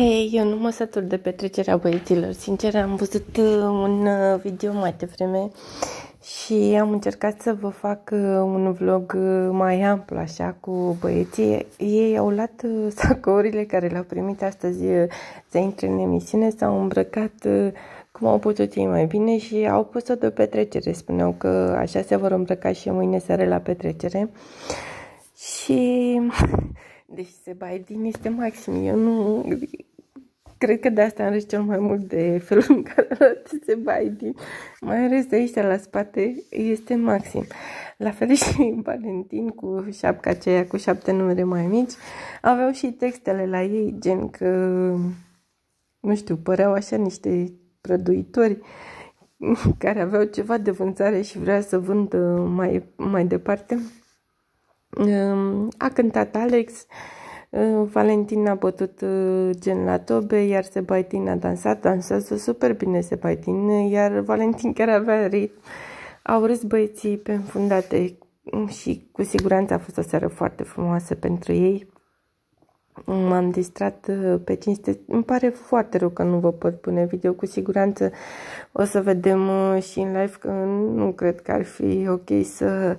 Hei, eu nu mă satur de petrecerea băieților. Sincer, am văzut uh, un uh, video mai devreme și am încercat să vă fac uh, un vlog mai amplu, așa, cu băieții. Ei au luat sacourile care le-au primit astăzi să intre în emisiune, s-au îmbrăcat cum au putut ei mai bine și au pus-o de petrecere. Spuneau că așa se vor îmbrăca și mâine seară la petrecere. Și deci Sebaidin este maxim. Eu nu... Cred că de asta am râs cel mai mult de felul în care arată Sebaidin. Mai ales de aici la spate este maxim. La fel și Valentin cu șapca aceea cu șapte numere mai mici. Aveau și textele la ei, gen că, nu știu, păreau așa niște prăduitori care aveau ceva de vânzare și vrea să vândă mai, mai departe. A cântat Alex, Valentina a bătut uh, gen la tobe, iar Sebaitin a dansat, dansează super bine Sebaitin, iar Valentin chiar avea ritm. Au râs băieții pe înfundate și cu siguranță a fost o seară foarte frumoasă pentru ei. M-am distrat uh, pe cinste. Îmi pare foarte rău că nu vă pot pune video. Cu siguranță o să vedem uh, și în live că nu cred că ar fi ok să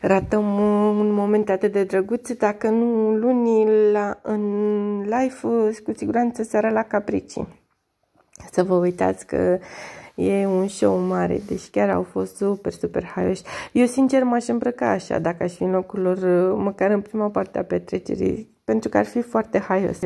ratăm uh, un moment atât de drăguț. Dacă nu luni la, în live, cu siguranță seara la Caprici. Să vă uitați că E un show mare, deci chiar au fost super, super haioși. Eu, sincer, m-aș îmbrăca așa, dacă aș fi în locul lor, măcar în prima parte a petrecerii, pentru că ar fi foarte haios.